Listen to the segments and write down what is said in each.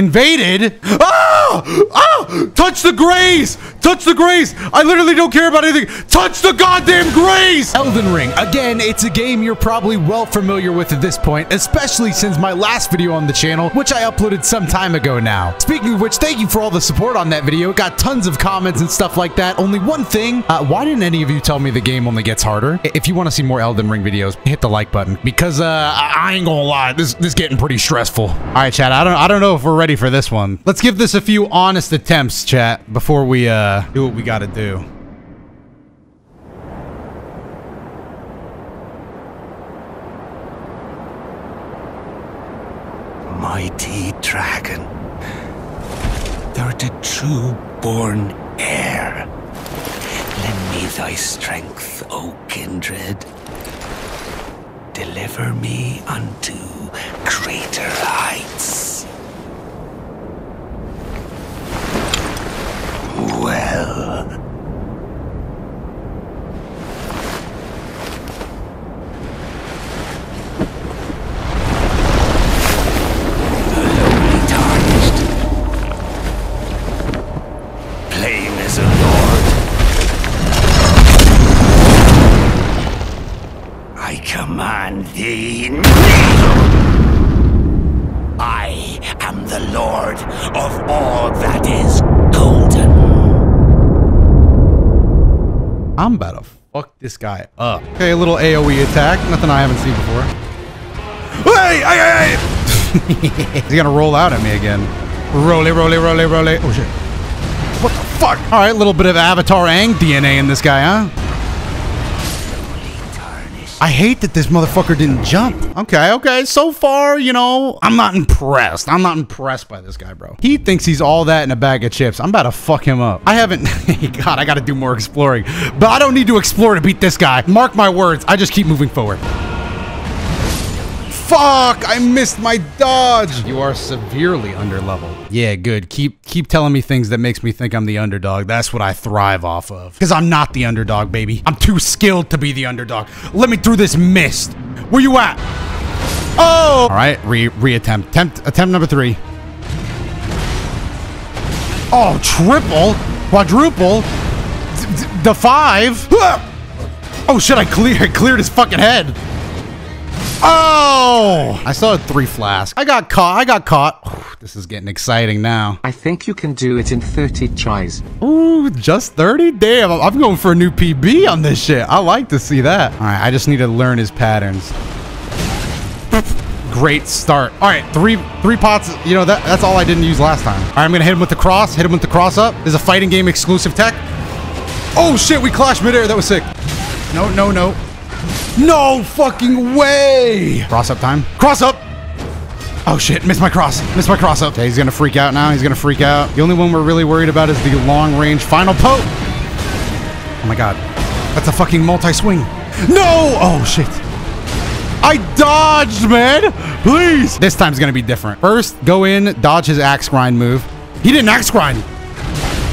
Invaded? Oh! Oh! Touch the grace! Touch the grace! I literally don't care about anything. Touch the goddamn grace! Elden Ring. Again, it's a game you're probably well familiar with at this point, especially since my last video on the channel, which I uploaded some time ago now. Speaking of which, thank you for all the support on that video. It got tons of comments and stuff like that. Only one thing, uh, why didn't any of you tell me the game only gets harder? If you want to see more Elden Ring videos, hit the like button because uh, I I ain't gonna lie, this this getting pretty stressful. All right, Chad, I don't I don't know if we're ready for this one. Let's give this a few honest attempts, chat, before we uh do what we got to do. mighty dragon. Thou the true born heir. Lend me thy strength, O kindred. Deliver me unto greater heights. Well, this guy up. Okay, a little AoE attack. Nothing I haven't seen before. Hey, hey, hey! He's gonna roll out at me again. Rolly, rolly, rolly, rolly. Oh shit. What the fuck? All right, a little bit of Avatar Aang DNA in this guy, huh? I hate that this motherfucker didn't jump. Okay, okay. So far, you know, I'm not impressed. I'm not impressed by this guy, bro. He thinks he's all that in a bag of chips. I'm about to fuck him up. I haven't. God, I got to do more exploring. But I don't need to explore to beat this guy. Mark my words. I just keep moving forward. Fuck! I missed my dodge. You are severely underleveled. Yeah, good. Keep keep telling me things that makes me think I'm the underdog. That's what I thrive off of. Because I'm not the underdog, baby. I'm too skilled to be the underdog. Let me through this mist. Where you at? Oh! All right, re reattempt. Attempt attempt number three. Oh, triple, quadruple, the five. Oh shit! I clear cleared his fucking head. Oh! I saw a three flasks. I got caught. I got caught. Oh, this is getting exciting now. I think you can do it in 30 tries. Ooh, just 30? Damn, I'm- I'm going for a new PB on this shit. I like to see that. All right, I just need to learn his patterns. Great start. All right, three three pots. You know, that that's all I didn't use last time. All right, I'm going to hit him with the cross. Hit him with the cross up. There's a fighting game exclusive tech. Oh, shit, we clashed midair. That was sick. No, no, no. No fucking way! Cross up time. Cross up! Oh shit, missed my cross. Missed my cross up. Okay, he's gonna freak out now. He's gonna freak out. The only one we're really worried about is the long range final poke. Oh my god. That's a fucking multi swing. No! Oh shit. I dodged, man! Please! This time's gonna be different. First, go in, dodge his axe grind move. He didn't axe grind.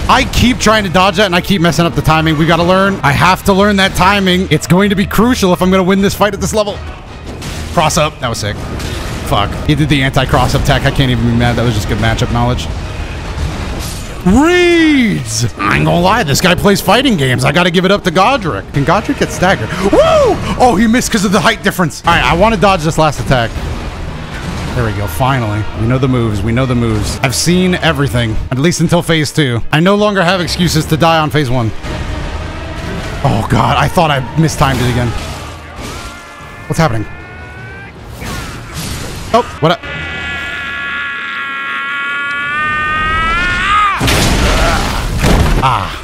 I keep trying to dodge that and I keep messing up the timing. We gotta learn. I have to learn that timing. It's going to be crucial if I'm gonna win this fight at this level. Cross up. That was sick. Fuck. He did the anti-cross up tech. I can't even be mad. That was just good matchup knowledge. Reads! I ain't gonna lie, this guy plays fighting games. I gotta give it up to Godrick. Can Godrick get staggered? Woo! Oh, he missed because of the height difference. All right, I want to dodge this last attack. There we go, finally. We know the moves, we know the moves. I've seen everything, at least until phase two. I no longer have excuses to die on phase one. Oh god, I thought I mistimed it again. What's happening? Oh, what? A- ah.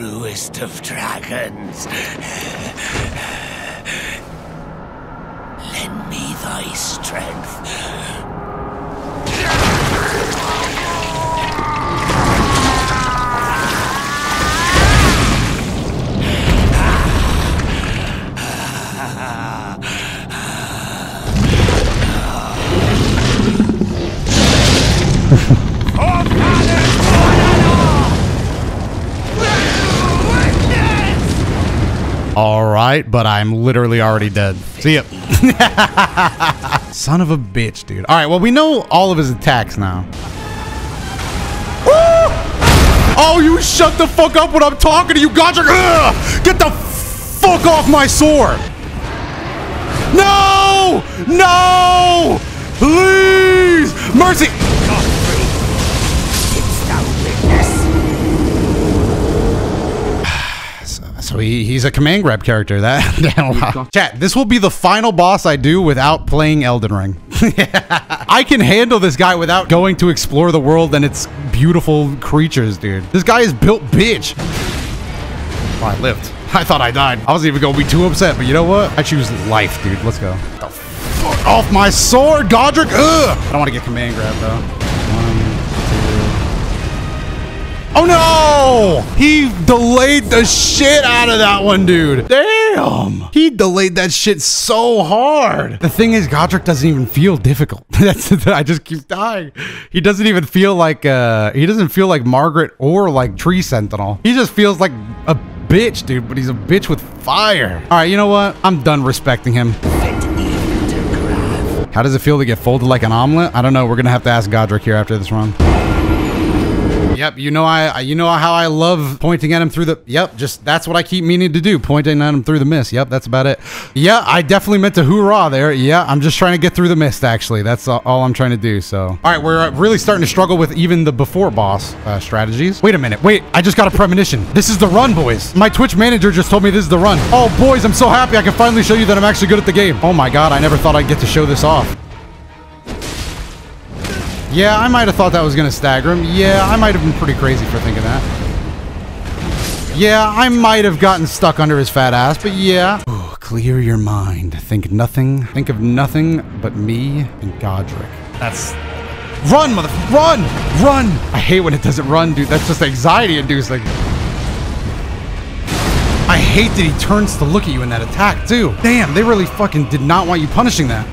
Truest of dragons. Lend me thy strength. All right, but I'm literally already dead. See ya. Son of a bitch, dude. All right, well, we know all of his attacks now. Oh, you shut the fuck up when I'm talking to you, Godrick! Ugh! Get the fuck off my sword! No! No! Please! Mercy! He, he's a command grab character. That wow. chat. This will be the final boss I do without playing Elden Ring. I can handle this guy without going to explore the world and its beautiful creatures, dude. This guy is built bitch. Oh, I lived. I thought I died. I wasn't even gonna be too upset, but you know what? I choose life, dude. Let's go. The fuck off my sword, Godrick. Ugh. I don't want to get command grab though. Oh no! He delayed the shit out of that one, dude. Damn! He delayed that shit so hard. The thing is, Godrick doesn't even feel difficult. That's I just keep dying. He doesn't even feel like uh he doesn't feel like Margit or like Tree Sentinel. He just feels like a bitch, dude, but he's a bitch with fire. All right, you know what? I'm done respecting him. How does it feel to get folded like an omelet? I don't know. We're gonna have to ask Godrick here after this run. Yep, you know I you know how I love pointing at him through the Yep, just that's what I keep meaning to do, pointing at him through the mist. Yep, that's about it. Yeah, I definitely meant to hoorah there. Yeah, I'm just trying to get through the mist actually. That's all, all I'm trying to do. So, all right, we're uh, really starting to struggle with even the before boss uh, strategies. Wait a minute. Wait, I just got a premonition. This is the run, boys. My Twitch manager just told me this is the run. Oh, boys, I'm so happy I can finally show you that I'm actually good at the game. Oh my god, I never thought I'd get to show this off. Yeah, I might have thought that was going to stagger him. Yeah, I might have been pretty crazy for thinking that. Yeah, I might have gotten stuck under his fat ass, but yeah. Ooh, clear your mind. Think nothing. Think of nothing but me and Godrick. That's... Run, mother... Run! Run! I hate when it doesn't run, dude. That's just anxiety inducing. I hate that he turns to look at you in that attack, too. Damn, they really fucking did not want you punishing that.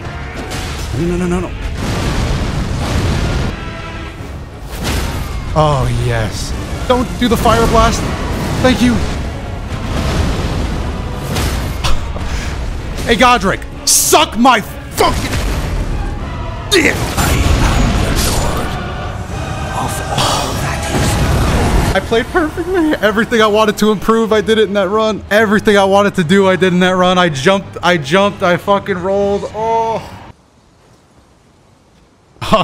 No, no, no, no, no. Oh, yes. Don't do the fire blast. Thank you. hey, Godrick. Suck my fucking dick. I played perfectly. Everything I wanted to improve, I did it in that run. Everything I wanted to do, I did in that run. I jumped, I jumped, I fucking rolled. Oh. Oh,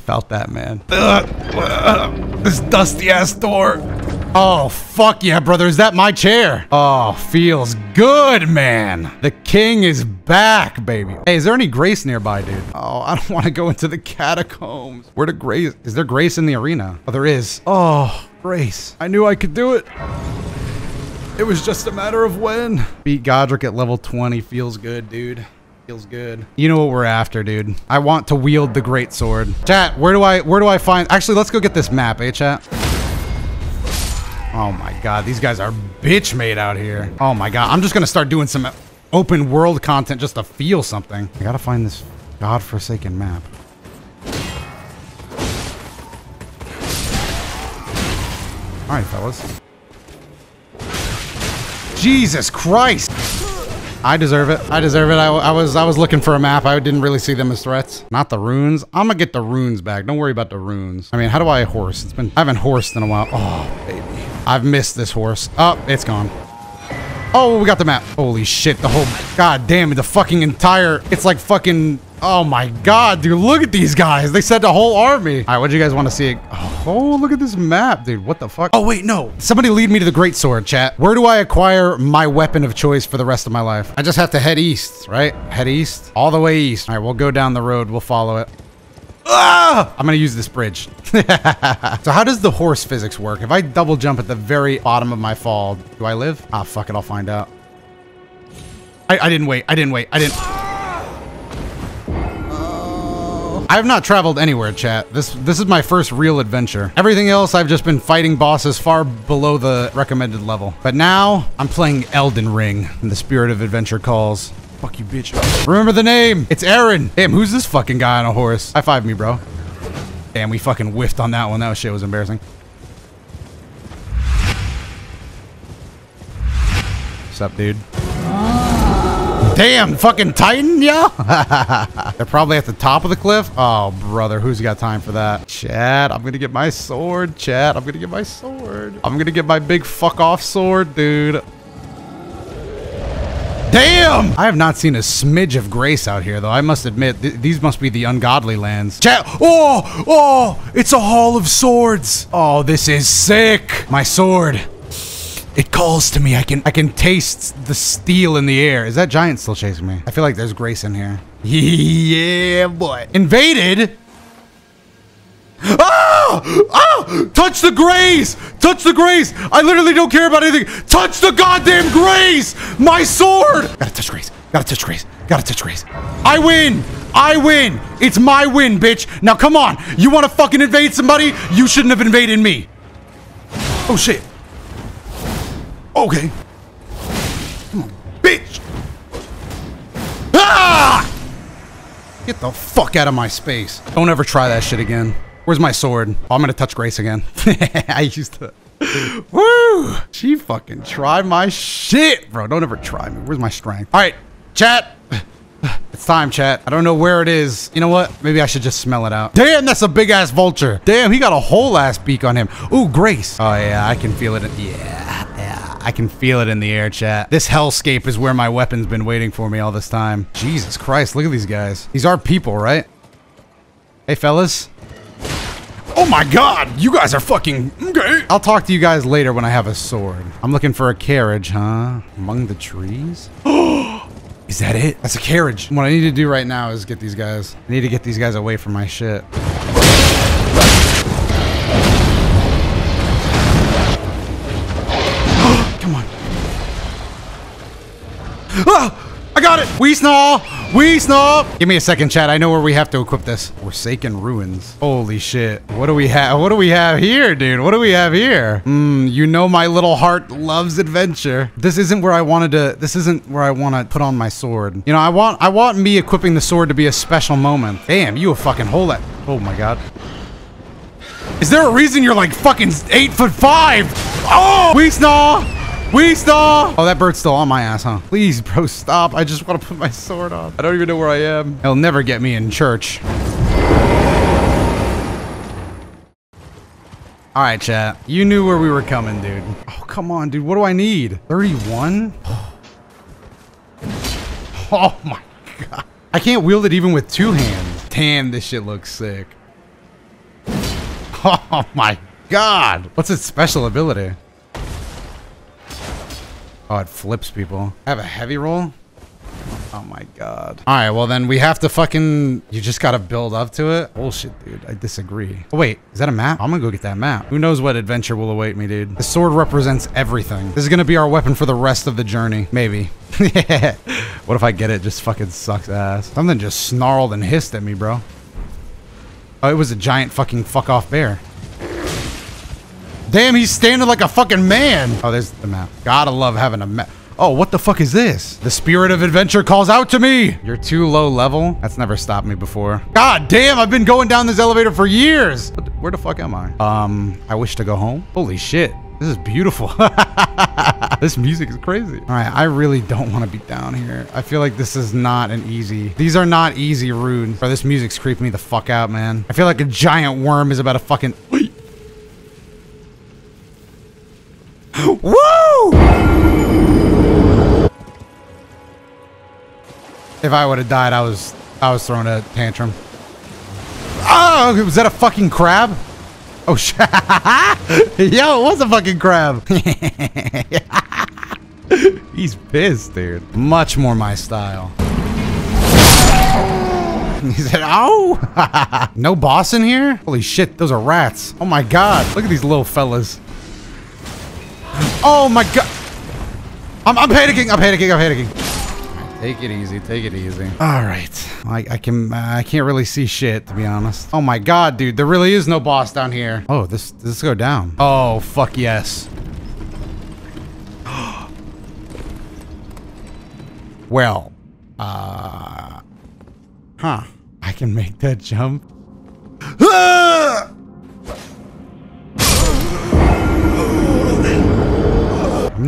felt that, man. Ugh. This dusty ass door. Oh, fuck yeah, brother. Is that my chair? Oh, feels good, man. The king is back, baby. Hey, is there any grace nearby, dude? Oh, I don't want to go into the catacombs. Where to grace? Is there grace in the arena? Oh, there is. Oh, grace. I knew I could do it. It was just a matter of when. Beat Godrick at level 20 feels good, dude. Feels good. You know what we're after, dude. I want to wield the great sword. Chat, where do I where do I find Actually, let's go get this map, eh, chat? Oh my god, these guys are bitch made out here. Oh my god, I'm just gonna start doing some open world content just to feel something. I gotta find this godforsaken map. Alright, fellas. Jesus Christ! I deserve it. I deserve it. I, I, was I was looking for a map. I didn't really see them as threats. Not the runes. I'm gonna get the runes back. Don't worry about the runes. I mean, how do I horse? It's been I haven't horsed in a while. Oh, baby. I've missed this horse. Oh, it's gone. Oh, we got the map. Holy shit, the whole, god damn it, the fucking entire, it's like fucking, oh my god, dude, look at these guys. They sent a whole army. All right, what do you guys want to see? Oh, look at this map, dude. What the fuck? Oh, wait, no. Somebody lead me to the great sword, chat. Where do I acquire my weapon of choice for the rest of my life? I just have to head east, right? Head east, all the way east. All right, we'll go down the road. We'll follow it. Ah! I'm gonna use this bridge. so how does the horse physics work? If I double jump at the very bottom of my fall, do I live? Ah, fuck it, I'll find out. I, I didn't wait, I didn't wait, I didn't. I have not traveled anywhere, chat. This this is my first real adventure. Everything else, I've just been fighting bosses far below the recommended level. But now, I'm playing Elden Ring, and the spirit of adventure calls. Fuck you, bitch. Remember the name. It's Eren. Damn, who's this fucking guy on a horse? High five me, bro. Damn, we fucking whiffed on that one. That shit was embarrassing. What's up, dude? Damn, fucking Titan, yo! They're probably at the top of the cliff. Oh, brother, who's got time for that? Chad, I'm gonna get my sword. Chad, I'm gonna get my sword. I'm gonna get my big fuck off sword, dude. Damn! I have not seen a smidge of grace out here, though. I must admit, th these must be the ungodly lands. Chat. Oh! Oh! It's a hall of swords! Oh, this is sick! My sword. It calls to me. I can I can taste the steel in the air. Is that giant still chasing me? I feel like there's grace in here. yeah, boy. Invaded? Oh! Oh! Touch the grace! Touch the grace! I literally don't care about anything. Touch the goddamn grace! My sword! Gotta touch grace. Gotta touch grace. Gotta touch grace. I win! I win! It's my win, bitch! Now come on! You wanna fucking invade somebody? You shouldn't have invaded me! Oh shit. Okay. Come on, bitch! Ah! Get the fuck out of my space. Don't ever try that shit again. Where's my sword? Oh, I'm gonna touch Grace again. I used to. Woo! She fucking tried my shit, bro. Don't ever try me. Where's my strength? All right, chat. It's time, chat. I don't know where it is. You know what? Maybe I should just smell it out. Damn, that's a big ass vulture. Damn, he got a whole ass beak on him. Ooh, Grace. Oh yeah, I can feel it. Yeah. I can feel it in the air, chat. This hellscape is where my weapon's been waiting for me all this time. Jesus Christ, look at these guys. These are people, right? Hey, fellas. Oh my god, you guys are fucking okay. I'll talk to you guys later when I have a sword. I'm looking for a carriage, huh? Among the trees? is that it? That's a carriage. What I need to do right now is get these guys. I need to get these guys away from my shit. Ah! I got it! We snaw! We snaw! Give me a second, chat. I know where we have to equip this. Forsaken Ruins. Holy shit. What do we have? What do we have here, dude? What do we have here? Hmm, you know my little heart loves adventure. This isn't where I wanted to, this isn't where I want to put on my sword. You know, I want, I want me equipping the sword to be a special moment. Damn, you a fucking hole that, oh my god. Is there a reason you're like fucking eight foot five? Oh! We snaw! We saw! Oh, that bird's still on my ass, huh? Please, bro, stop. I just want to put my sword on. I don't even know where I am. He'll never get me in church. All right, chat. You knew where we were coming, dude. Oh, come on, dude. What do I need? 31? Oh, my God. I can't wield it even with two hands. Damn, this shit looks sick. Oh, my God. What's its special ability? Oh, it flips people. I have a heavy roll? Oh my god. All right, well then we have to fucking... You just gotta build up to it? Bullshit, dude. I disagree. Oh, wait. Is that a map? I'm gonna go get that map. Who knows what adventure will await me, dude. The sword represents everything. This is gonna be our weapon for the rest of the journey. Maybe. what if I get it? Just fucking sucks ass. Something just snarled and hissed at me, bro. Oh, it was a giant fucking fuck off bear. Damn, he's standing like a fucking man. Oh, there's the map. Gotta love having a map. Oh, what the fuck is this? The spirit of adventure calls out to me. You're too low level. That's never stopped me before. God damn, I've been going down this elevator for years. Where the fuck am I? Um, I wish to go home. Holy shit. This is beautiful. this music is crazy. All right, I really don't want to be down here. I feel like this is not an easy. These are not easy runes. Bro, this music's creeping me the fuck out, man. I feel like a giant worm is about to fucking. Woo! If I would have died, I was I was throwing a tantrum. Oh, was that a fucking crab? Oh shit! Yo, it was a fucking crab. He's pissed, dude. Much more my style. He said, "Oh, no boss in here? Holy shit, those are rats! Oh my god, look at these little fellas." Oh my god. I'm, I'm panicking. I'm panicking. I'm panicking. Take it easy. Take it easy. All right. I, I can. Uh, I can't really see shit to be honest. Oh my god, dude. There really is no boss down here. Oh, this this go down. Oh fuck yes. well, uh, huh? I can make that jump. Ah!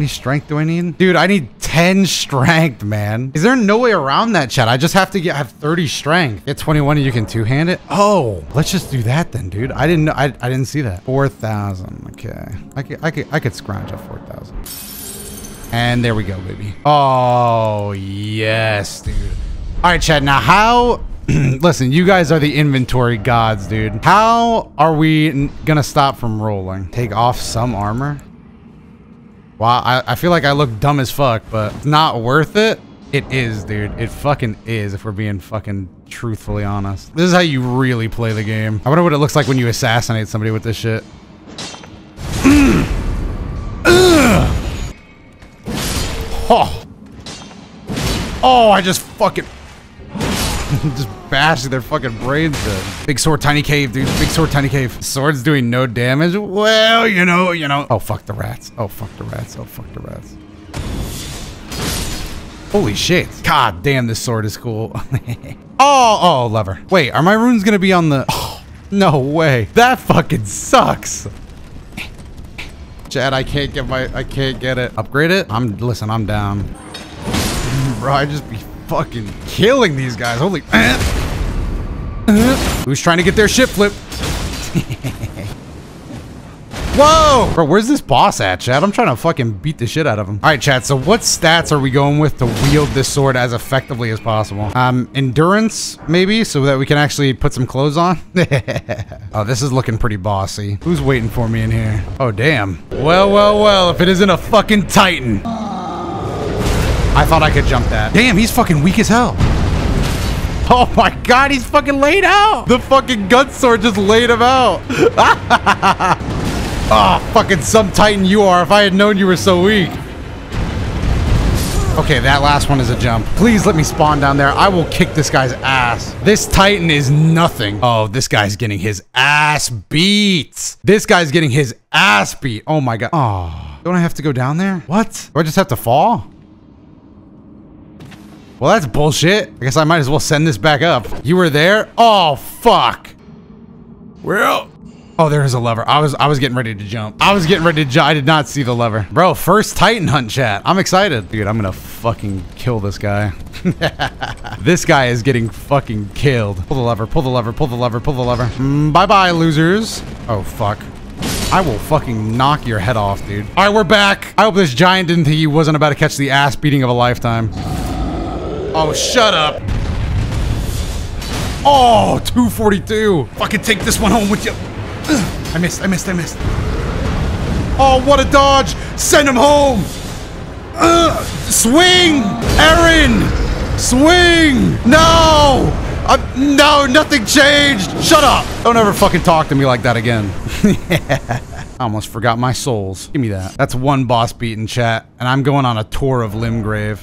Many strength do I need? Dude, I need 10 strength, man. Is there no way around that, chat? I just have to get have 30 strength. Get 21 and you can two-hand it? Oh, let's just do that then, dude. I didn't know. I, I didn't see that. 4,000. Okay. I could, I could, I could scrounge up 4,000. And there we go, baby. Oh, yes, dude. All right, Chad. Now, how... Listen, you guys are the inventory gods, dude. How are we gonna stop from rolling? Take off some armor? Wow, I, I feel like I look dumb as fuck, but it's not worth it. It is, dude. It fucking is, if we're being fucking truthfully honest. This is how you really play the game. I wonder what it looks like when you assassinate somebody with this shit. Oh. Oh, I just fucking just bashed their fucking brains in. Big sword, tiny cave, dude. Big sword, tiny cave. Sword's doing no damage. Well, you know, you know. Oh, fuck the rats. Oh, fuck the rats. Oh, fuck the rats. Holy shit. God damn, this sword is cool. oh, oh, lever. Wait, are my runes gonna be on the... Oh, no way. That fucking sucks. Chad, I can't get my... I can't get it. Upgrade it? I'm... Listen, I'm down. Bro, I just be fucking killing these guys. Holy... Who's trying to get their ship flipped? Whoa! Bro, where's this boss at, Chad? I'm trying to fucking beat the shit out of him. All right, Chad, so what stats are we going with to wield this sword as effectively as possible? Um, endurance, maybe, so that we can actually put some clothes on? oh, this is looking pretty bossy. Who's waiting for me in here? Oh, damn. Well, well, well, if it isn't a fucking titan. I thought I could jump that. Damn, he's fucking weak as hell. Oh my god, he's fucking laid out. The fucking gut sword just laid him out. Oh, fucking some titan you are. If I had known you were so weak. Okay, that last one is a jump. Please let me spawn down there. I will kick this guy's ass. This titan is nothing. Oh, this guy's getting his ass beat. This guy's getting his ass beat. Oh my god. Oh, don't I have to go down there? What? Do I just have to fall? Well, that's bullshit. I guess I might as well send this back up. You were there? Oh, fuck. Well, Oh, there is a lever. I was I was getting ready to jump. I was getting ready to jump. I did not see the lever. Bro, first Titan hunt chat. I'm excited. Dude, I'm gonna fucking kill this guy. this guy is getting fucking killed. Pull the lever, pull the lever, pull the lever, pull the lever. Mm, Bye-bye, losers. Oh, fuck. I will fucking knock your head off, dude. All right, we're back. I hope this giant didn't think he wasn't about to catch the ass beating of a lifetime. Oh, shut up. Oh, 242. Fucking take this one home with you. I missed, I missed, I missed. Oh, what a dodge! Send him home! Uh, swing! Eren! Swing! No! Uh, no, nothing changed! Shut up! Don't ever fucking talk to me like that again. I almost forgot my souls. Give me that. That's one boss beat in chat, and I'm going on a tour of Limgrave.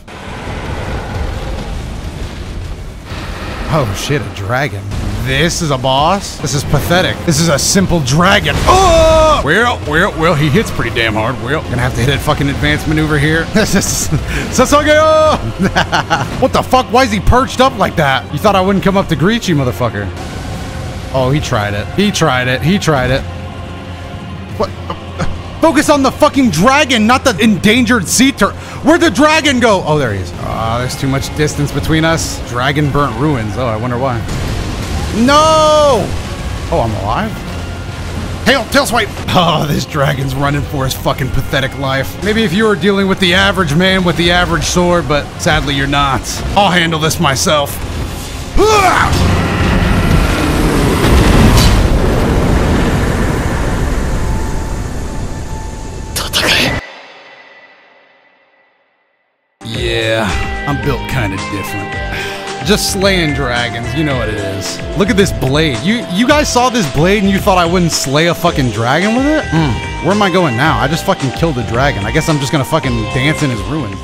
Oh shit, a dragon. This is a boss? This is pathetic. This is a simple dragon. Oh! Well, well, well, he hits pretty damn hard. Well, gonna have to hit a fucking advanced maneuver here. Sasageyo! Oh! what the fuck? Why is he perched up like that? You thought I wouldn't come up to greet you, motherfucker. Oh, he tried it. He tried it. He tried it. What? Focus on the fucking dragon, not the endangered sea turtle. Where'd the dragon go? Oh, there he is. Ah, oh, there's too much distance between us. Dragon burnt ruins. Oh, I wonder why. No! Oh, I'm alive? Tail, tail swipe! Oh, this dragon's running for his fucking pathetic life. Maybe if you were dealing with the average man with the average sword, but sadly you're not. I'll handle this myself. I'm built kind of different. Just slaying dragons, you know what it is. Look at this blade. You you guys saw this blade and you thought I wouldn't slay a fucking dragon with it? Mm, where am I going now? I just fucking killed a dragon. I guess I'm just gonna fucking dance in his ruins.